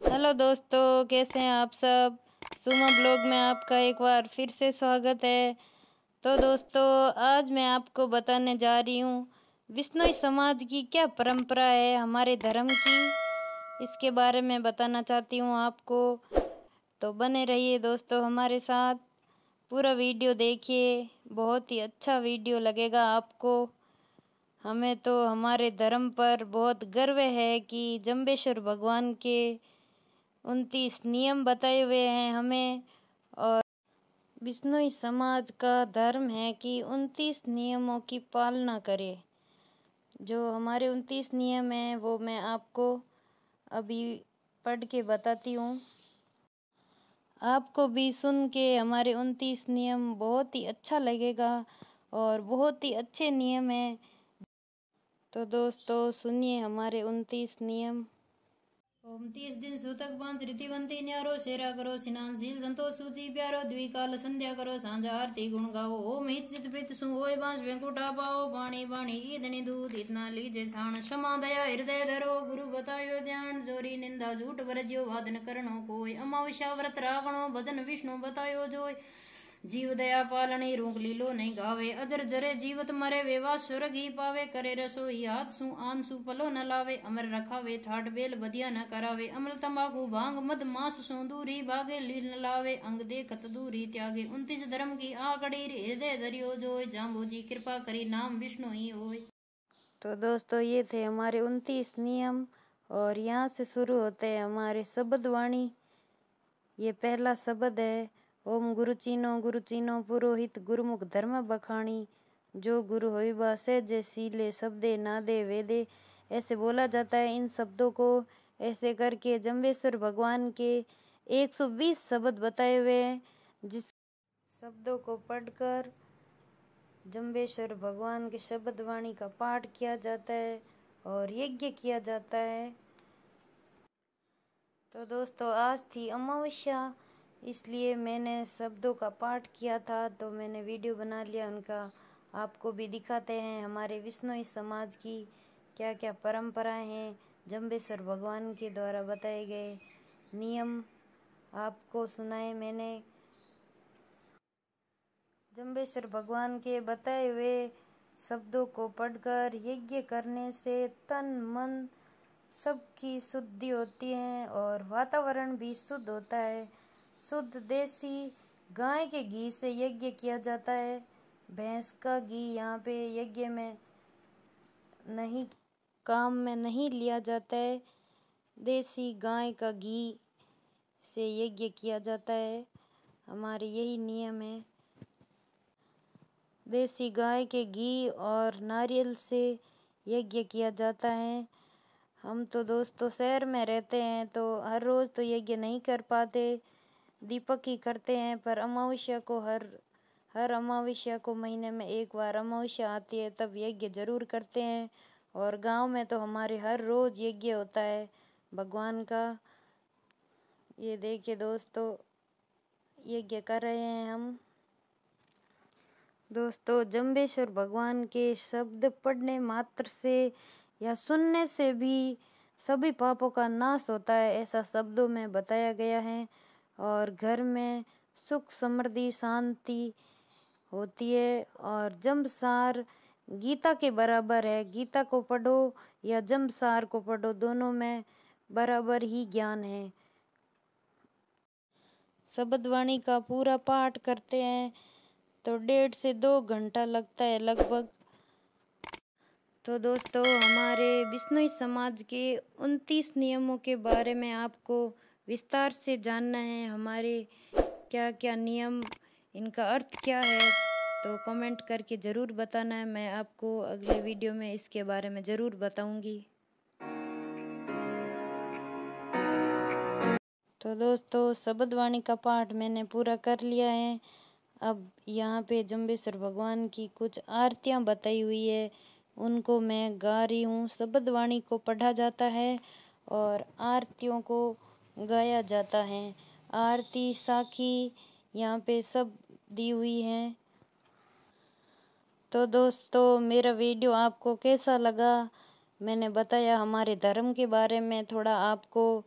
Hello दोस्तों, कैसे हैं आप सब? सुमा ब्लॉग में आपका एक बार फिर से स्वागत है। तो दोस्तों, आज मैं आपको बताने जा रही हूँ, विष्णु समाज की क्या परंपरा है हमारे धर्म की। इसके बारे में बताना चाहती हूँ आपको। तो बने रहिए दोस्तों हमारे साथ। पूरा वीडियो देखिए, बहुत ही अच्छा वीडियो लगेगा आपको। हमें तो हमारे धर्म पर बहुत गर्व है कि जम्बेश्वर भगवान के उनतीस नियम बताए हुए हैं हमें और बिश्नोई समाज का धर्म है कि उनतीस नियमों की पालना करें। जो हमारे उनतीस नियम हैं, वो मैं आपको अभी पढ़ के बताती हूँ। आपको भी सुन के हमारे उनतीस नियम बहुत ही अच्छा लगेगा और बहुत ही अच्छे नियम हैं। तो दोस्तों, सुनिए हमारे उनतीस नियम। ओम तीस दिन सूतक पाँच रीतिवंती न्यारो शेरा करो स्नान सील संतोष सूची प्यारो द्विकाल संध्या करो सांझा आरती गुण गाओ। ओम हित चित प्रीत सु ओय बाँस वेंकुटा पाओ। पाणी पाणी ईदनी दूध इतना लीजे साण। क्षमा दया हृदय धरो, गुरु बतायो ध्यान। जोरी निंदा झूठ वरज्यो वादन करणो कोई। अमावस्या व्रत रावणो, भजन विष्णु बतायो जोय जीव दया पालनी रूक लीलो नहीं गावे अजर जरे जीवत मरे वेवा स्वर्ग ही पावे करे रसो ही हाथ सु आन सु पलो न लावे अमर रखावे ठाट बेल बदिया न करावे अमल तंबाकू भाँग मद मास सु दूरी भागे लील न लावे अंग देखत दूरी त्यागे उन्तीस धर्म की आकड़ी हृदय दरियो जो जाम्बो जी कृपा करी नाम विष्णु ही हो तो दोस्तों ये थे हमारे उनतीस नियम और यहाँ से शुरू होते हैं हमारे शब्द वाणी ये पहला शब्द है ओम गुरु चीनो गुरु चीनो, पुरोहित, गुरुमुख, धर्म बखाणी जो गुरु होइबा सहजे सीले शब्दे नादे वेदे। ऐसे बोला जाता है इन शब्दों को। ऐसे करके जम्बेश्वर भगवान के 120 शब्द बताए हुए हैं, जिस शब्दों को पढ़कर जम्बेश्वर भगवान के शब्द वाणी का पाठ किया जाता है और यज्ञ किया जाता है। तो दोस्तों, आज थी अमावस्या। इसलिए मैंने शब्दों का पाठ किया था तो मैंने वीडियो बना लिया, उनका आपको भी दिखाते हैं। हमारे विष्णु समाज की क्या क्या परंपराएँ हैं जम्बेश्वर भगवान के द्वारा बताए गए नियम आपको सुनाए मैंने। जम्बेश्वर भगवान के बताए हुए शब्दों को पढ़कर यज्ञ करने से तन, मन सबकी शुद्धि होती है और वातावरण भी शुद्ध होता है। शुद्ध देसी गाय के घी से यज्ञ किया जाता है। भैंस का घी यहाँ पे यज्ञ में नहीं, काम में नहीं लिया जाता है। देसी गाय का घी से यज्ञ किया जाता है। हमारे यही नियम है। देसी गाय के घी और नारियल से यज्ञ किया जाता है। हम तो दोस्तों शहर में रहते हैं तो हर रोज़ तो यज्ञ नहीं कर पाते। दीपक ही करते हैं, पर अमावस्या को हर हर अमावस्या को महीने में एक बार अमावस्या आती है, तब यज्ञ ज़रूर करते हैं। और गाँव में तो हमारे हर रोज़ यज्ञ होता है, भगवान का। ये देखिए दोस्तों, यज्ञ कर रहे हैं हम। दोस्तों, जम्बेश्वर भगवान के शब्द पढ़ने मात्र से या सुनने से भी सभी पापों का नाश होता है, ऐसा शब्दों में बताया गया है। और घर में सुख, समृद्धि, शांति होती है। और जमसार गीता के बराबर है। गीता को पढ़ो या जमसार को पढ़ो, दोनों में बराबर ही ज्ञान है। शब्दवाणी का पूरा पाठ करते हैं तो डेढ़ से दो घंटा लगता है लगभग। तो दोस्तों, हमारे बिश्नोई समाज के उनतीस नियमों के बारे में आपको विस्तार से जानना है हमारे क्या क्या नियम, इनका अर्थ क्या है तो कमेंट करके ज़रूर बताना है। मैं आपको अगले वीडियो में इसके बारे में ज़रूर बताऊँगी। तो दोस्तों, शब्दवाणी का पाठ मैंने पूरा कर लिया है। अब यहाँ पे जम्बेश्वर भगवान की कुछ आरतियाँ बताई हुई है। उनको मैं गा रही हूँ। शब्दवाणी को पढ़ा जाता है और आरतियों को गाया जाता है। आरती, साखी यहाँ पे सब दी हुई हैं। तो दोस्तों, मेरा वीडियो आपको कैसा लगा? मैंने बताया हमारे धर्म के बारे में, थोड़ा आपको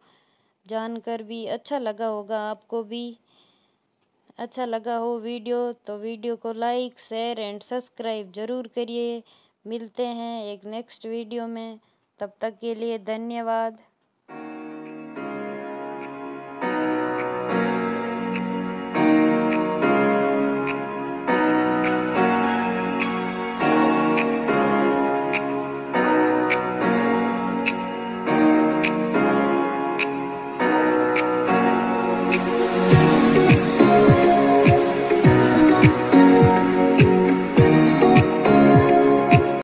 जानकर भी अच्छा लगा होगा, आपको भी अच्छा लगा हो वीडियो तो वीडियो को लाइक, शेयर एंड सब्सक्राइब ज़रूर करिए। मिलते हैं एक नेक्स्ट वीडियो में, तब तक के लिए धन्यवाद।